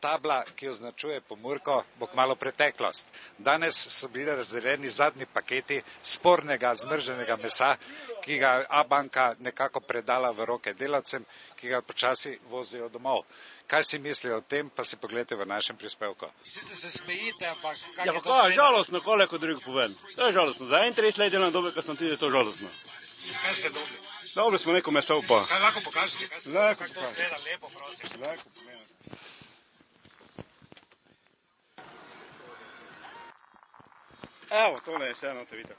tabla, ki označuje pomorko, bo kmalo preteklost. Danes so bili razdeljeni zadnji paketi spornega zmrženega mesa, ki ga A-banka nekako predala v roke delavcem, ki ga počasi vozijo domov. Kaj si mislijo o tem, pa si pogledajte v našem prispevku. Sicer se smejite, ampak Ja, pa kaj, žalostno, koliko drugih povem. To je žalostno. Za en tres let delam dobe, ko sem tudi to žalostno. Kaj ste dobili? Dobro smo neko meso pa. Kaj lahko pokažete? Kaj Lahko kako to pokažem. zgleda lepo, Evo, tole je vse eno, te vidite.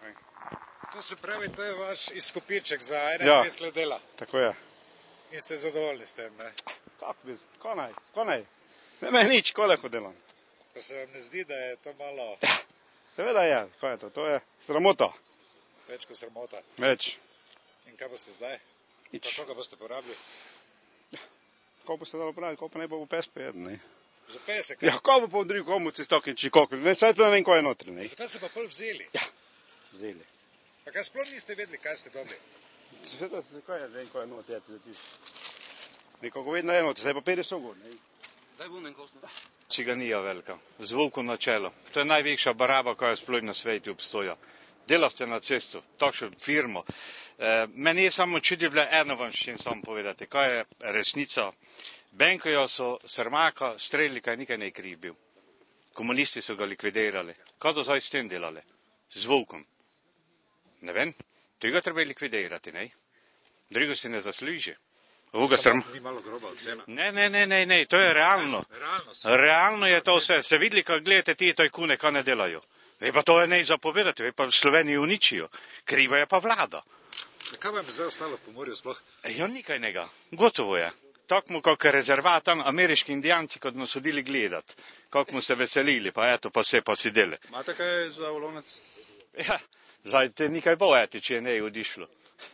To se pravi, to je vaš izkupiček za Ja. 21 let dela. Tako je. In ste zadovoljni s tem, ne? Kako bi, ko naj, ko naj. Ne me nič, koliko delam. Pa se vam ne zdi, da je to malo Seveda je, kaj je to, to je sramota. več kot sramota. Več. In kaj boste zdaj? Pa Nič. koga boste porabili? Ko bo se dalo praviti, ko pa ne bo v pes pojedel, ne. Za 50 Ja, ko bo pa v drugi komu cistoki, či koliko. Ne, saj ne vem, ko je notri, ne. Zakaj ste pa pol vzeli? Zeli. Pa kaj sploh niste vedeli, kaj ste dobili? Seveda, zakaj je, vem, ko je notri, ja, ti Nekoga vedno je notri, zdaj pa pere so gor, ne. Daj vunen kosno. Ciganija velika, z volkom na čelo. To je največja baraba, koja sploh na svetu obstoja. Delavce na cestu, takšno firmo. E, meni je samo čudi bilo eno vam še samo povedati, kaj je resnica. Benkojo so Srmaka streljali, kaj nikaj ne kriv bil. Komunisti so ga likvidirali. Kaj do zdaj s tem delali? Z volkom. Ne vem, tega treba likvidirati, ne? Drugo si ne zasluži. Ovoga srm... Ni malo groba ocena. Ne, ne, ne, ne, ne, to je realno. Realno je to vse. Se videli, kako gledate ti tajkune, kaj ne delajo. Ve pa to je ne zapovedati, ve pa Slovenijo uničijo. Kriva je pa vlada. Kaj vam je zdaj ostalo po morju sploh? Ja, nikaj njega. Gotovo je. Tako mu kot rezervat tam ameriški indijanci, kot smo sodili gledati. Kako mu se veselili, pa eto, pa se pa sideli. Imate kaj za ulonec? Ja, zdaj te nikaj bo eti, če je ne odišlo.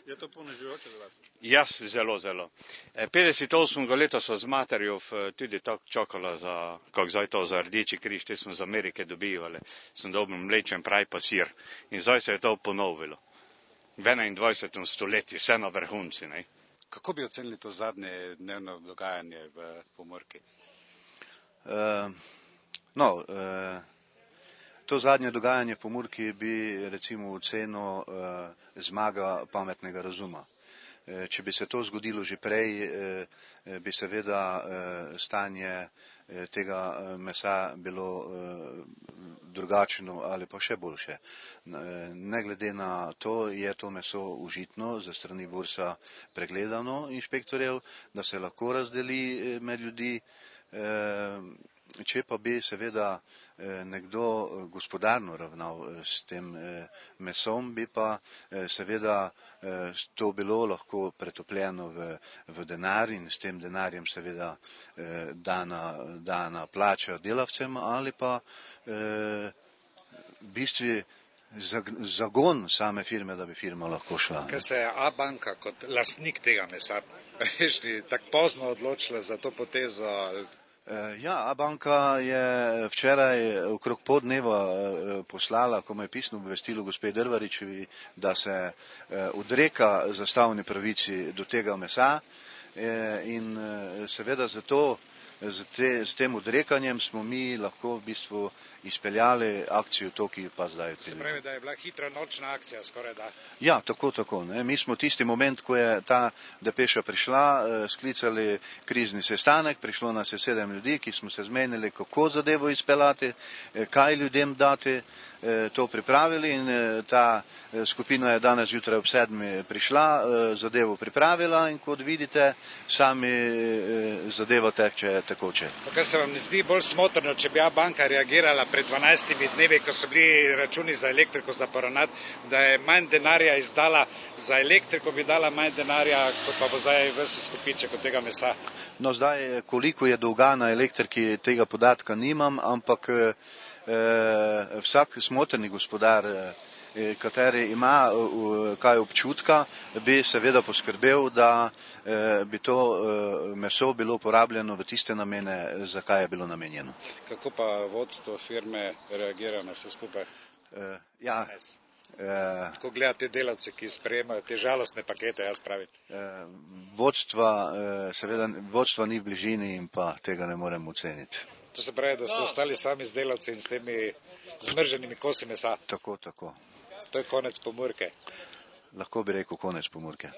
Je to ponižujoče za vas? Jaz zelo, zelo. E, 58. leta so z materjo v- tudi tako čakala za, kako zdaj to, za rdeči križ, te smo z Amerike dobivali. Sem dobil mlečen praj pa sir. In zdaj se je to ponovilo. V 21. stoletju, vse na vrhunci. Ne? Kako bi ocenili to zadnje dnevno dogajanje v pomorki? Eh, no, eh, to zadnje dogajanje po Murki bi recimo ocenil eh, zmaga pametnega razuma. Eh, Če bi se to zgodilo že prej, eh, bi seveda stanje tega mesa bilo drugačno ali pa še boljše. Eh, Ne glede na to, je to meso užitno, za strani Bursa pregledano inšpektorjev, da se lahko razdeli eh, med ljudi. Če pa bi seveda eh, nekdo eh, gospodarno ravnal eh, s tem mesom, bi pa seveda to bilo lahko pretopljeno v, v denar in s tem denarjem seveda dana, dana plača delavcem ali pa v bistvu zag- zagon same firme, da bi firma lahko šla. Ker se je A-banka kot lastnik tega mesa prejšnji tako pozno odločila za to potezo. Eh, Ja, Abanka je včeraj okrog podneva eh, poslala, ko me je pisno obvestilo gospe Drvaričevi, da se eh, odreka zastavni pravici do tega mesa. In seveda zato z, te, z tem odrekanjem smo mi lahko v bistvu izpeljali akcijo to, ki pa zdaj Se odpeljuje. pravi, da je bila hitra nočna akcija skoraj da. Ja, tako, tako. Ne. Mi smo tisti moment, ko je ta depeša prišla, eh, sklicali krizni sestanek, prišlo nas je sedem ljudi, ki smo se zmenili, kako zadevo izpeljati, eh, kaj ljudem dati, to pripravili in eh, ta eh, skupina je danes jutraj ob sedmi prišla, eh, zadevo pripravila in kot vidite, sami eh, zadeva teče tekoče. Pa kaj se vam ne zdi bolj smotrno, če bi A-banka reagirala pred 12 dnevi, ko so bili računi za elektriko za poravnat, da je manj denarja izdala za elektriko, bi dala manj denarja, kot pa bo zdaj vse skupiček od tega mesa. No, zdaj, koliko je dolga na elektriki, tega podatka nimam, ampak eh, eh, vsak smotrni gospodar, eh, kateri ima eh, kaj občutka, bi seveda poskrbel, da eh, bi to eh, meso bilo uporabljeno v tiste namene, za kaj je bilo namenjeno. Kako pa vodstvo firme reagira na vse skupaj? Eh, ja, Eh, Ko gledate delavce, ki sprejemajo te žalostne pakete, jaz pravim. eh, vodstva, eh, seveda vodstva ni v bližini in pa tega ne morem oceniti. To se pravi, da so ostali sami z delavci in s temi zmrženimi kosi mesa. Tako, tako. To je konec pomurke. Lahko bi rekel konec pomorke.